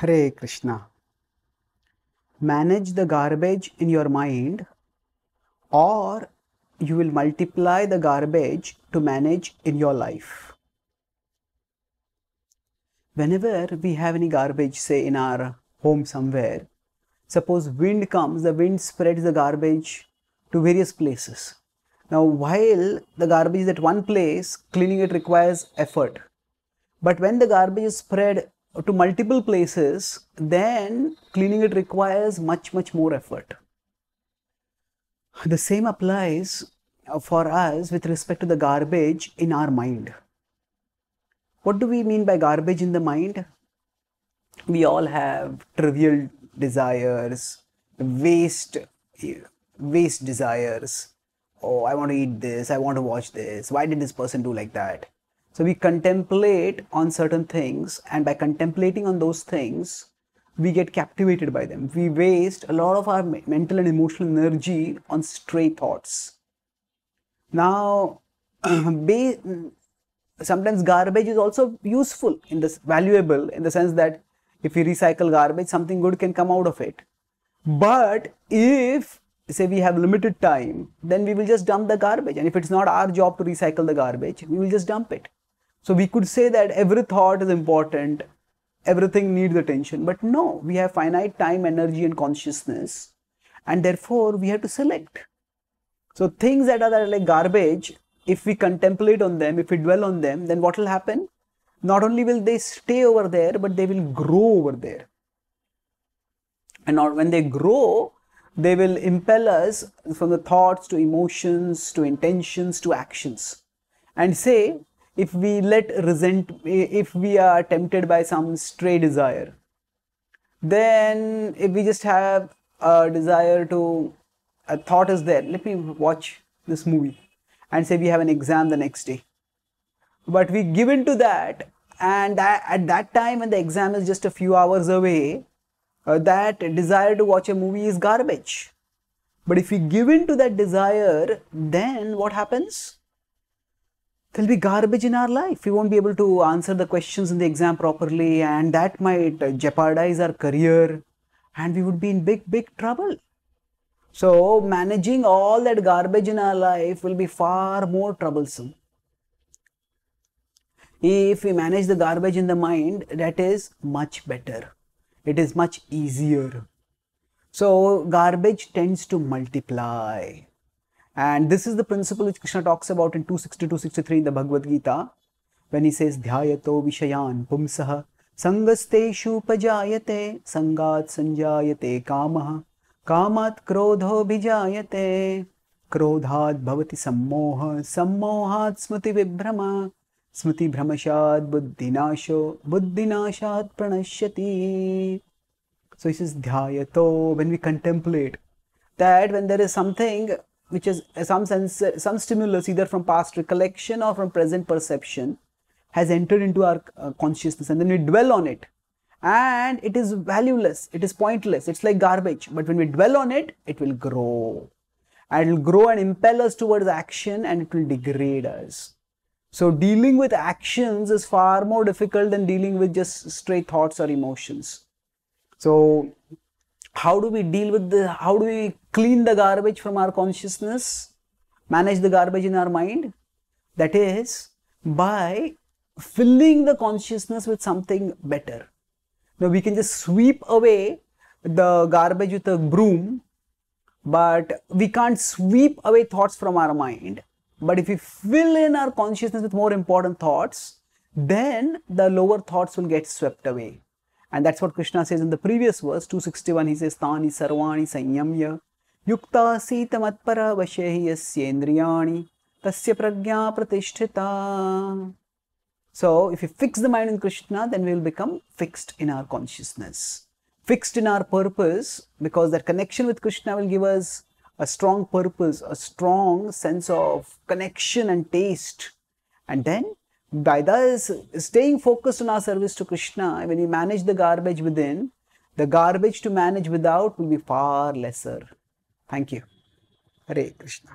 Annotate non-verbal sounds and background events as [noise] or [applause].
Hare Krishna. Manage the garbage in your mind, or you will multiply the garbage to manage in your life. Whenever we have any garbage, say in our home somewhere, suppose wind comes, the wind spreads the garbage to various places. Now, while the garbage is at one place, cleaning it requires effort. But when the garbage is spread to multiple places, then cleaning it requires much, much more effort. The same applies uh, for us with respect to the garbage in our mind. What do we mean by garbage in the mind? We all have trivial desires, waste, waste desires. Oh, I want to eat this, I want to watch this. Why did this person do like that? So we contemplate on certain things, and by contemplating on those things, we get captivated by them. We waste a lot of our mental and emotional energy on stray thoughts. Now, [clears throat] sometimes garbage is also useful in this valuable in the sense that if we recycle garbage, something good can come out of it. But if say we have limited time, then we will just dump the garbage. And if it's not our job to recycle the garbage, we will just dump it. So we could say that every thought is important, everything needs attention. But no, we have finite time, energy, and consciousness, and therefore we have to select. So things that are like garbage, if we contemplate on them, if we dwell on them, then what will happen? Not only will they stay over there, but they will grow over there. And when they grow, they will impel us from the thoughts to emotions to intentions to actions. And say, if we let resent if we are tempted by some stray desire then if we just have a desire to a thought is there let me watch this movie and say we have an exam the next day. But we give in to that and at that time when the exam is just a few hours away uh, that desire to watch a movie is garbage. But if we give in to that desire then what happens there'll be garbage in our life. We won't be able to answer the questions in the exam properly, and that might uh, jeopardize our career, and we would be in big, big trouble. So, managing all that garbage in our life will be far more troublesome. If we manage the garbage in the mind, that is much better. It is much easier. So, garbage tends to multiply and this is the principle which Krishna talks about in 260-263 in the Bhagavad Gita when he says Dhyayato Vishayan Pumsaha Sangasteshu Pajayate Sangat Sanjayate Kamaha Kamat Krodho Bijayate Krodhat Bhavati Sammoha Sammohat Smriti Vibhrama Smriti Brahmashad Buddhinasho Buddhinashat Pranashyati So he says Dhyayato when we contemplate that when there is something which is some sense, some stimulus either from past recollection or from present perception has entered into our uh, consciousness and then we dwell on it. And it is valueless it is pointless it's like garbage. But when we dwell on it it will grow. And it will grow and impel us towards action and it will degrade us. So dealing with actions is far more difficult than dealing with just stray thoughts or emotions. So how do we deal with the how do we clean the garbage from our consciousness manage the garbage in our mind? That is by filling the consciousness with something better. Now we can just sweep away the garbage with a broom but we can't sweep away thoughts from our mind. But if we fill in our consciousness with more important thoughts then the lower thoughts will get swept away and that's what Krishna says in the previous verse, 261. He says, Tani sarvani sanyamya yukta sita matpara vashehi yasyendriyani tasya pragya pratishtita. So, if we fix the mind in Krishna, then we will become fixed in our consciousness, fixed in our purpose, because that connection with Krishna will give us a strong purpose, a strong sense of connection and taste. And then by thus staying focused on our service to Krishna, when we manage the garbage within, the garbage to manage without will be far lesser. Thank you. Hare Krishna.